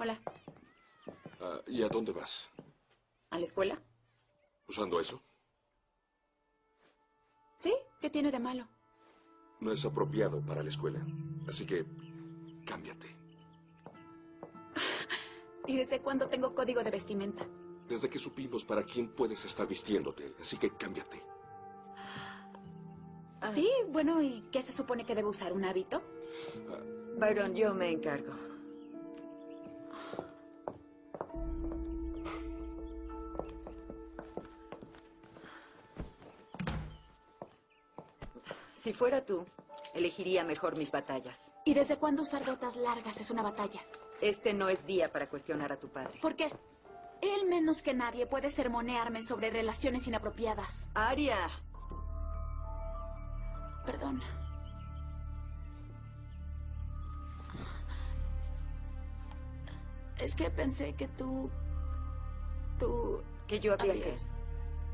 Hola. Ah, ¿Y a dónde vas? ¿A la escuela? ¿Usando eso? Sí, ¿qué tiene de malo? No es apropiado para la escuela. Así que, cámbiate. ¿Y desde cuándo tengo código de vestimenta? Desde que supimos para quién puedes estar vistiéndote. Así que cámbiate. Sí, bueno, ¿y qué se supone que debo usar? ¿Un hábito? Byron, yo me encargo. Si fuera tú, elegiría mejor mis batallas. ¿Y desde cuándo usar botas largas es una batalla? Este no es día para cuestionar a tu padre. ¿Por qué? Él menos que nadie puede sermonearme sobre relaciones inapropiadas. Aria, Perdón. Es que pensé que tú... Tú... que yo habría habrías-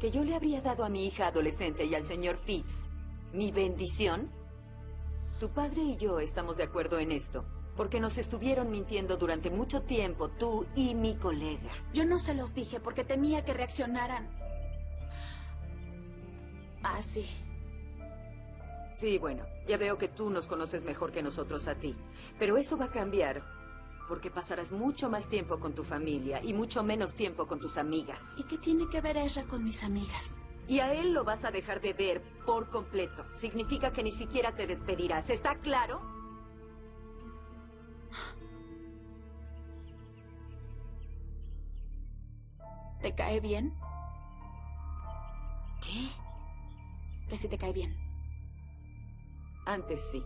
que yo le habría dado a mi hija adolescente y al señor Fitz mi bendición. Tu padre y yo estamos de acuerdo en esto, porque nos estuvieron mintiendo durante mucho tiempo, tú y mi colega. Yo no se los dije porque temía que reaccionaran. Así. Sí, bueno, ya veo que tú nos conoces mejor que nosotros a ti. Pero eso va a cambiar porque pasarás mucho más tiempo con tu familia y mucho menos tiempo con tus amigas. ¿Y qué tiene que ver Ezra con mis amigas? Y a él lo vas a dejar de ver por completo. Significa que ni siquiera te despedirás. ¿Está claro? ¿Te cae bien? ¿Qué? Que si te cae bien. Antes sí.